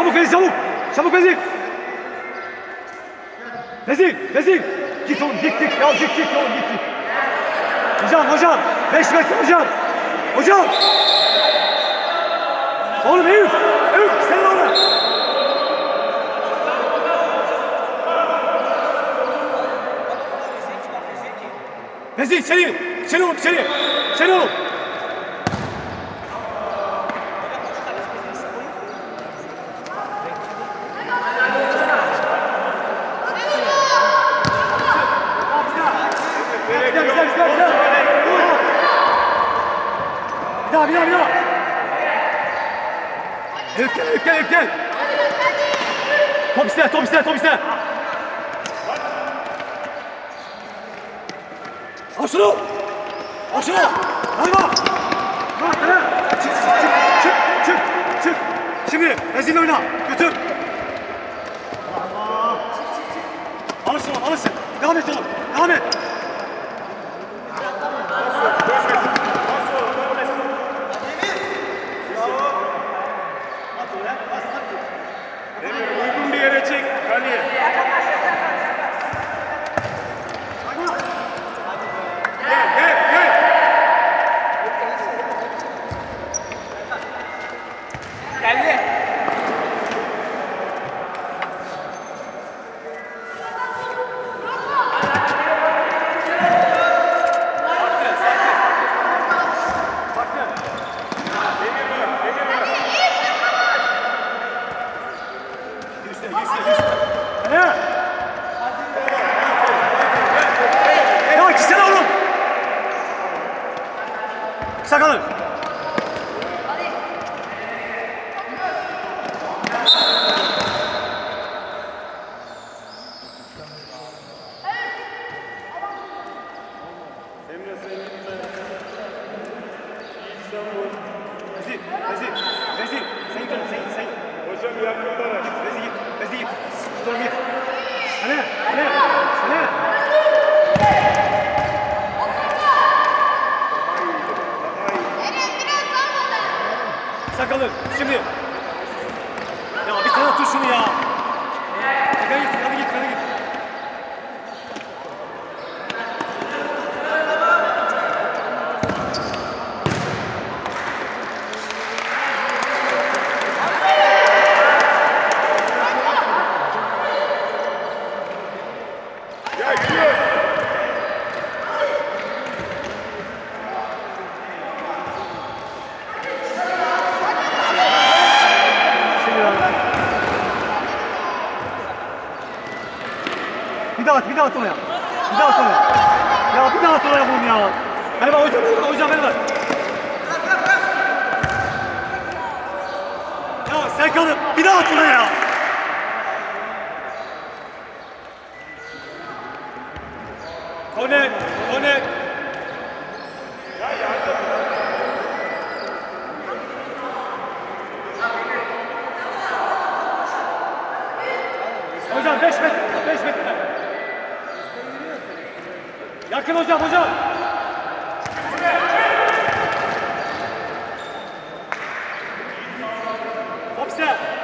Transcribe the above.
çabuk Vezir çabuk. Çabuk Vezir. Vezir, Vezir. Git oğlum git git. Ya git git oğlum git git. Hocam hocam. Beş metre hocam. Hocam. Oğlum Eyüp. Eyüp sen orada. Vezir içeri. İçeri oğlum içeri. İçeri oğlum. Güzel güzel güzel güzel. Bir daha bir daha bir daha. Elif gel Elif gel Elif gel. Top iste top iste top iste. Al şunu. Al şunu. Hadi bak. Bak hele. Çık çık çık çık çık. Şimdi Ezil oyna. Götür. Alırsın oğlum alırsın. Devam et oğlum. Devam et. Uygun bir git. Hocam yakınlara. Vezir git, hadi, hadi. Kısa kalın, şimdi. Ya bir tane tut şunu ya. Hadi git, hadi git, hadi git. Ya gidiyor. Şimdi lan. Bir daha at, bir daha at oraya. Bir daha at oraya. Ya bir daha at oraya bunu ya. Hadi bak hocam, hocam, beni ver. Ya sen kalın, bir daha at oraya. Konek, konek. Hocam 5 metre, 5 metre. Yakın hocam, hocam. Top sen.